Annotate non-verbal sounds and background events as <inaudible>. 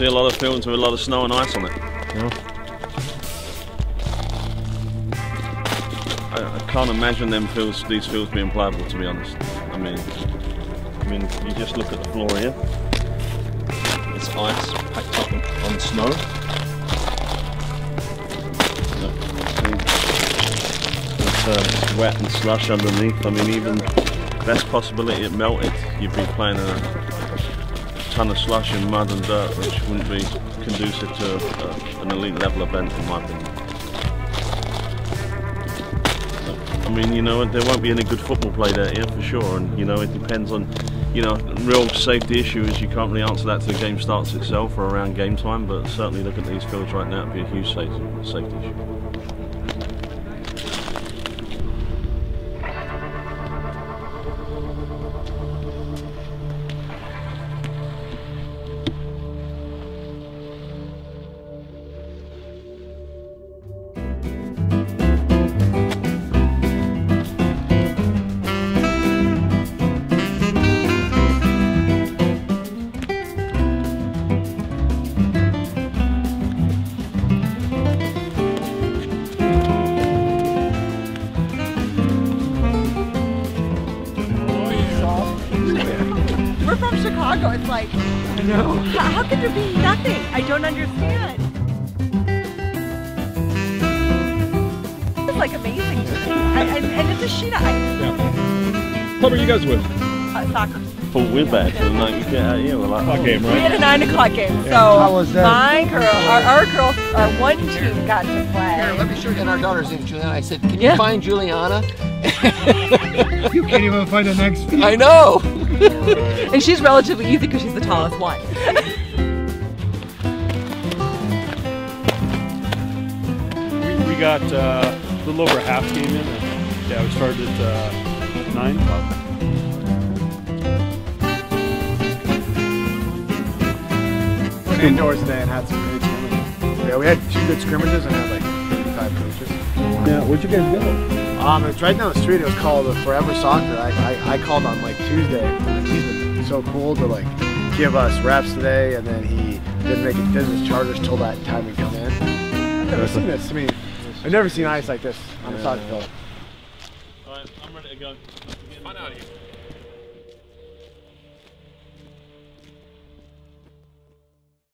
see a lot of films with a lot of snow and ice on it. Yeah. I, I can't imagine them fields, these fields being playable. To be honest, I mean, I mean, you just look at the floor here. It's ice packed up on snow. Look, I mean, It's uh, wet and slush underneath. I mean, even best possibility it melted, you'd be playing in a ton of slush and mud and dirt, which wouldn't be conducive to an elite level event, in my opinion. I mean, you know, there won't be any good football played out here for sure, and you know, it depends on, you know, real safety issue is you can't really answer that till the game starts itself or around game time, but certainly looking at these fields right now, it'd be a huge safety issue. Chicago. It's like, I know. how, how can there be nothing? I don't understand. It's like amazing to me. I, and, and it's a sheet of ice. What were you guys with? Uh, soccer. Thought we're bad for the night you get out here. We're like, Hot oh, game, We had a nine o'clock game, so How was that? my girl, our, our girls, our one team got to Here, play. let me show you. And our daughter's name, Juliana. I said, can Yeah. you find Juliana? <laughs> You can't even find the next feet. I know. <laughs> And she's relatively easy because she's the tallest one. <laughs> We, we got uh, a little over a half game in. Yeah, we started at uh, nine. Went indoors today and had some good scrimmages. Yeah, we had two good scrimmages and had like 55 coaches. Yeah, where'd you guys go? Um, it's right down the street. It was called the Forever Soccer. I, I, I called on like Tuesday. And he's been so cool to like give us reps today, and then he didn't make it business charters till that time we come in. I've never seen this. I mean, I've never seen ice like this on a soccer field. Alright, I'm ready to go. Fun out here.